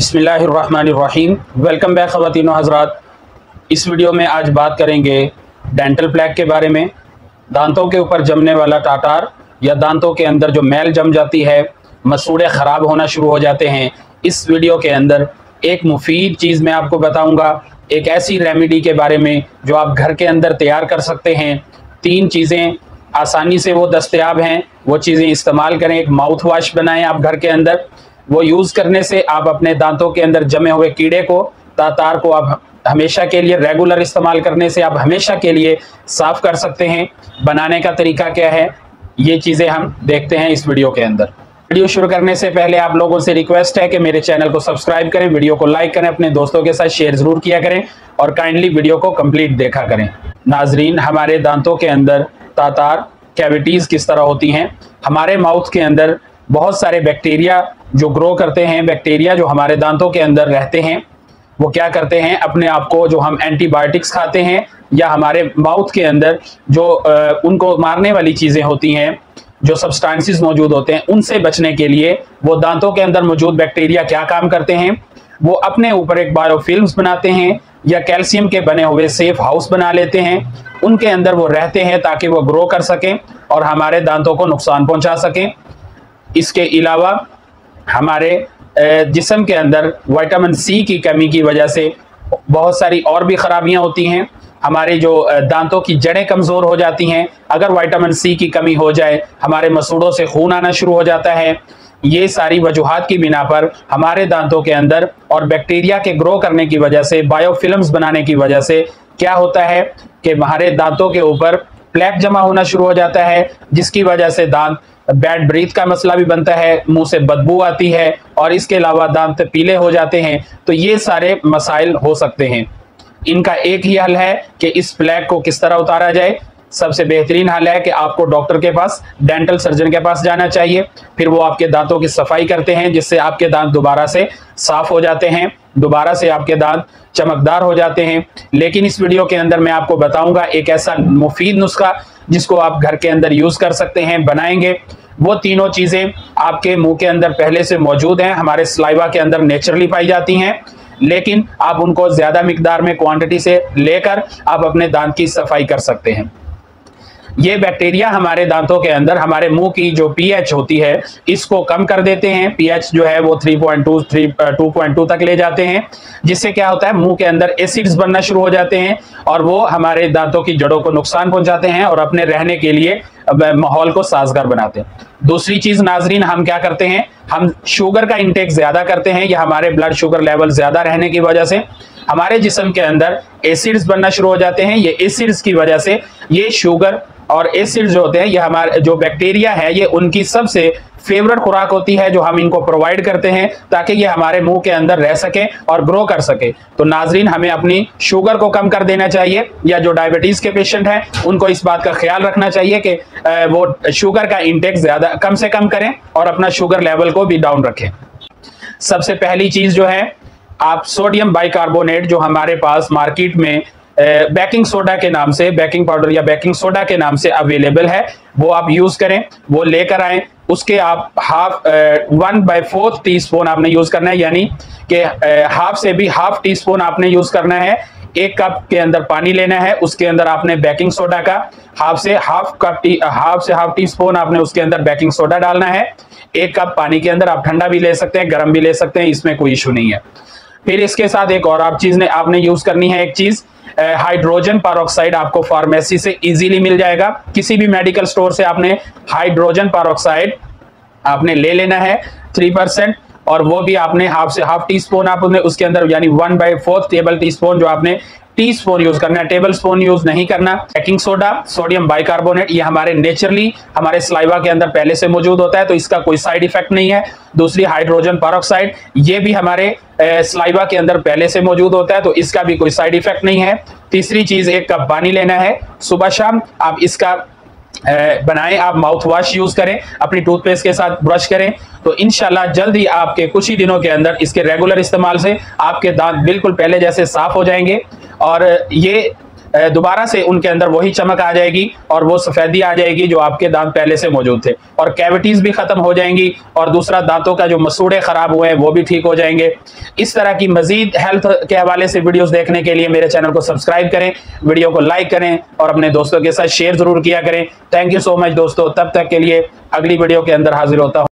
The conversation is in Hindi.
बिसमीम वेलकम बैक ख़वान हजरात। इस वीडियो में आज बात करेंगे डेंटल प्लैक के बारे में। दांतों के ऊपर जमने वाला टाटार या दांतों के अंदर जो मैल जम जाती है, मसूड़े ख़राब होना शुरू हो जाते हैं। इस वीडियो के अंदर एक मुफीद चीज़ मैं आपको बताऊँगा। एक ऐसी रेमेडी के बारे में जो आप घर के अंदर तैयार कर सकते हैं। तीन चीज़ें आसानी से वो दस्तयाब हैं। वो चीज़ें इस्तेमाल करें। एक माउथ वाश बनाएँ आप घर के अंदर। वो यूज़ करने से आप अपने दांतों के अंदर जमे हुए कीड़े को, तातार को आप हमेशा के लिए रेगुलर इस्तेमाल करने से आप हमेशा के लिए साफ़ कर सकते हैं। बनाने का तरीका क्या है? ये चीज़ें हम देखते हैं इस वीडियो के अंदर। वीडियो शुरू करने से पहले आप लोगों से रिक्वेस्ट है कि मेरे चैनल को सब्सक्राइब करें, वीडियो को लाइक करें, अपने दोस्तों के साथ शेयर ज़रूर किया करें और काइंडली वीडियो को कंप्लीट देखा करें। नाजरीन, हमारे दांतों के अंदर तातार कैविटीज़ किस तरह होती हैं? हमारे माउथ के अंदर बहुत सारे बैक्टीरिया जो ग्रो करते हैं बैक्टीरिया जो हमारे दांतों के अंदर रहते हैं, वो क्या करते हैं? अपने आप को जो हम एंटीबायोटिक्स खाते हैं या हमारे माउथ के अंदर जो उनको मारने वाली चीज़ें होती हैं, जो सब्सटेंसेस मौजूद होते हैं, उनसे बचने के लिए वो दांतों के अंदर मौजूद बैक्टीरिया क्या काम करते हैं? वो अपने ऊपर एक बायोफिल्म्स बनाते हैं या कैल्शियम के बने हुए सेफ़ हाउस बना लेते हैं। उनके अंदर वो रहते हैं ताकि वो ग्रो कर सकें और हमारे दांतों को नुकसान पहुँचा सकें। इसके अलावा हमारे जिसम के अंदर विटामिन सी की कमी की वजह से बहुत सारी और भी खराबियाँ होती हैं। हमारे जो दांतों की जड़ें कमज़ोर हो जाती हैं। अगर विटामिन सी की कमी हो जाए, हमारे मसूड़ों से खून आना शुरू हो जाता है। ये सारी वजूहत की बिना पर हमारे दांतों के अंदर और बैक्टीरिया के ग्रो करने की वजह से बायोफिल्म्स बनाने की वजह से क्या होता है कि हमारे दांतों के ऊपर प्लैक जमा होना शुरू हो जाता है, जिसकी वजह से दांत बैड ब्रीथ का मसला भी बनता है, मुँह से बदबू आती है और इसके अलावा दांत पीले हो जाते हैं तो ये सारे मसाइल हो सकते हैं। इनका एक ही हल है कि इस प्लैक को किस तरह उतारा जाए। सबसे बेहतरीन हल है कि आपको डॉक्टर के पास, डेंटल सर्जन के पास जाना चाहिए। फिर वो आपके दांतों की सफ़ाई करते हैं, जिससे आपके दांत दोबारा से साफ़ हो जाते हैं, दोबारा से आपके दांत चमकदार हो जाते हैं। लेकिन इस वीडियो के अंदर मैं आपको बताऊँगा एक ऐसा मुफीद नुस्खा, जिसको आप घर के अंदर यूज़ कर सकते हैं, बनाएँगे। वो तीनों चीज़ें आपके मुँह के अंदर पहले से मौजूद हैं, हमारे स्लाइवा के अंदर नेचुरली पाई जाती हैं। लेकिन आप उनको ज़्यादा मिकदार में क्वांटिटी से लेकर आप अपने दांत की सफ़ाई कर सकते हैं। ये बैक्टीरिया हमारे दांतों के अंदर, हमारे मुँह की जो पीएच होती है, इसको कम कर देते हैं। पीएच जो है वो 3.2 3.2 तक ले जाते हैं, जिससे क्या होता है, मुँह के अंदर एसिड्स बनना शुरू हो जाते हैं और वो हमारे दांतों की जड़ों को नुकसान पहुंचाते हैं और अपने रहने के लिए माहौल को साजगार बनाते हैं। दूसरी चीज़, नाजरीन, हम क्या करते हैं, हम शुगर का इंटेक ज़्यादा करते हैं या हमारे ब्लड शुगर लेवल ज़्यादा रहने की वजह से हमारे जिसम के अंदर एसिड्स बनना शुरू हो जाते हैं, ये एसिड्स की वजह से ये शुगर और एसिड जो होते हैं, ये हमारे जो बैक्टीरिया है, ये उनकी सबसे फेवरेट खुराक होती है जो हम इनको प्रोवाइड करते हैं ताकि ये हमारे मुँह के अंदर रह सके और ग्रो कर सके। तो नाजरीन, हमें अपनी शुगर को कम कर देना चाहिए या जो डायबिटीज़ के पेशेंट हैं, उनको इस बात का ख्याल रखना चाहिए कि वो शुगर का इंटेक ज़्यादा कम से कम करें और अपना शुगर लेवल को भी डाउन रखें। सबसे पहली चीज़ जो है आप सोडियम बाइकार्बोनेट जो हमारे पास मार्केट में बेकिंग सोडा के नाम से बेकिंग पाउडर या बेकिंग सोडा के नाम से अवेलेबल है, वो आप यूज़ करें, वो लेकर आए, उसके आप half one by fourth teaspoon आपने यूज़ करना है, यानी कि हाफ़ से भी हाफ़ टी स्पून आपने यूज़ करना है, एक कप के अंदर पानी लेना है, उसके अंदर आपने बेकिंग सोडा का हाफ़ से हाफ़ कप टी हाफ़ से हाफ़ टी स्पून आपने उसके अंदर बेकिंग सोडा डालना है, एक कप पानी के अंदर आप ठंडा भी ले सकते हैं, गर्म भी ले सकते हैं, इसमें कोई इशू नहीं है। फिर इसके साथ एक और आप चीज़ ने, आपने यूज़ करनी है एक चीज़ हाइड्रोजन पारोक्साइड आपको फार्मेसी से इजीली मिल जाएगा। किसी भी मेडिकल स्टोर से आपने हाइड्रोजन पारोक्साइड आपने ले लेना है थ्री परसेंट और वो भी आपने हाफ़ से हाफ़ टी स्पून आपने उसके अंदर, यानी one by fourth table teaspoon जो आपने टी स्पून यूज़ करना है टेबल स्पून यूज़ नहीं करना बेकिंग सोडा, सोडियम बाइकार्बोनेट, ये हमारे नेचुरली, हमारे स्लाइवा के अंदर पहले से मौजूद होता है तो इसका कोई साइड इफ़ेक्ट नहीं है। दूसरी, हाइड्रोजन पारोक्साइड ये भी हमारे स्लाइवा के अंदर पहले से मौजूद होता है तो इसका भी कोई साइड इफ़ेक्ट नहीं है। तीसरी चीज़, एक कप पानी लेना है, सुबह शाम, आप इसका बनाएँ, आप माउथ वॉश यूज़ करें, अपनी टूथपेस्ट के साथ ब्रश करें तो इनशाला जल्द ही आपके कुछ ही दिनों के अंदर इसके रेगुलर इस्तेमाल से आपके दांत बिल्कुल पहले जैसे साफ़ हो जाएँगे। और ये दोबारा से उनके अंदर वही चमक आ जाएगी और वो सफेदी आ जाएगी जो आपके दांत पहले से मौजूद थे। और कैविटीज भी खत्म हो जाएँगी और दूसरा दांतों का जो मसूड़े खराब हुए हैं, वो भी ठीक हो जाएँगे। इस तरह की मजीद हेल्थ के हवाले से वीडियोस देखने के लिए मेरे चैनल को सब्सक्राइब करें, वीडियो को लाइक करें और अपने दोस्तों के साथ शेयर ज़रूर किया करें। थैंक यू सो मच दोस्तों, तब तक के लिए अगली वीडियो के अंदर हाजिर होता हूँ।